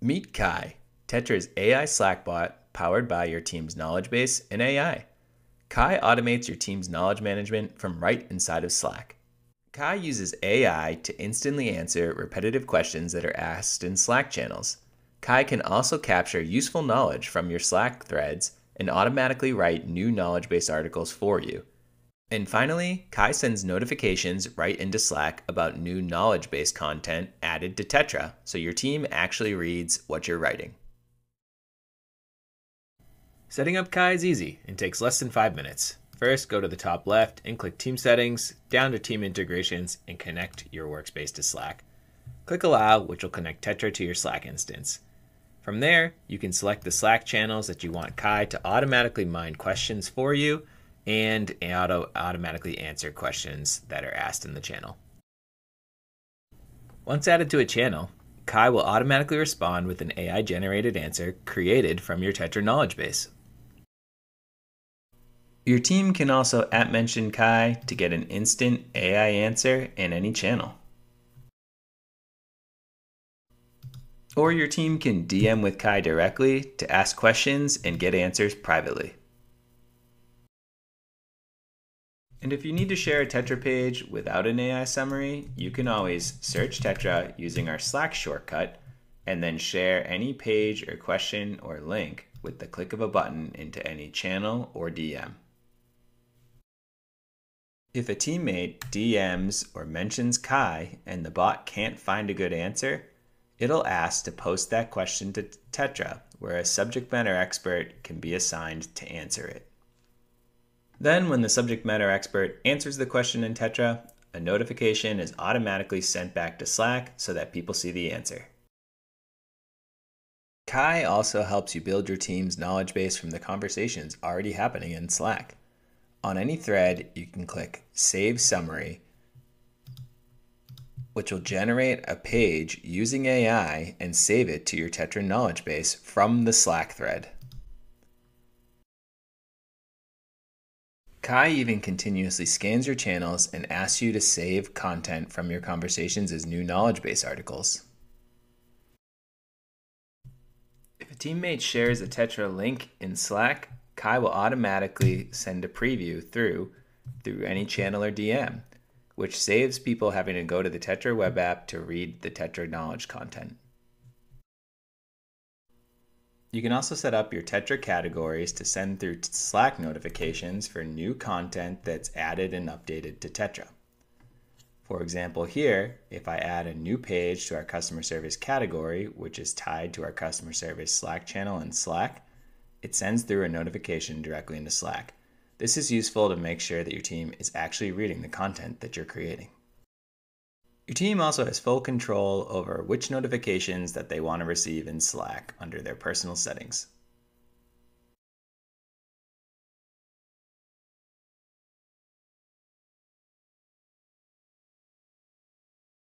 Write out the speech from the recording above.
Meet Kai, Tettra's AI Slack bot powered by your team's knowledge base and AI. Kai automates your team's knowledge management from right inside of Slack. Kai uses AI to instantly answer repetitive questions that are asked in Slack channels. Kai can also capture useful knowledge from your Slack threads and automatically write new knowledge base articles for you. And finally, Kai sends notifications right into Slack about new knowledge base content added to Tettra so your team actually reads what you're writing. Setting up Kai is easy and takes less than five minutes. First, go to the top left and click Team Settings, down to Team Integrations, and connect your workspace to Slack. Click Allow, which will connect Tettra to your Slack instance. From there, you can select the Slack channels that you want Kai to automatically mine questions for you and auto automatically answer questions that are asked in the channel. Once added to a channel, Kai will automatically respond with an AI generated answer created from your Tettra knowledge base. Your team can also at mention Kai to get an instant AI answer in any channel. Or your team can DM with Kai directly to ask questions and get answers privately. And if you need to share a Tettra page without an AI summary, you can always search Tettra using our Slack shortcut and then share any page or question or link with the click of a button into any channel or DM. If a teammate DMs or mentions Kai and the bot can't find a good answer, it'll ask to post that question to Tettra, where a subject matter expert can be assigned to answer it. Then, when the subject matter expert answers the question in Tettra, a notification is automatically sent back to Slack so that people see the answer. Kai also helps you build your team's knowledge base from the conversations already happening in Slack. On any thread, you can click Save Summary which will generate a page using AI and save it to your Tettra knowledge base from the Slack thread. Kai even continuously scans your channels and asks you to save content from your conversations as new knowledge base articles. If a teammate shares a Tettra link in Slack, Kai will automatically send a preview through through any channel or DM which saves people having to go to the Tettra web app to read the Tettra knowledge content. You can also set up your Tettra categories to send through Slack notifications for new content that's added and updated to Tettra. For example, here, if I add a new page to our customer service category, which is tied to our customer service Slack channel in Slack, it sends through a notification directly into Slack. This is useful to make sure that your team is actually reading the content that you're creating. Your team also has full control over which notifications that they want to receive in Slack under their personal settings.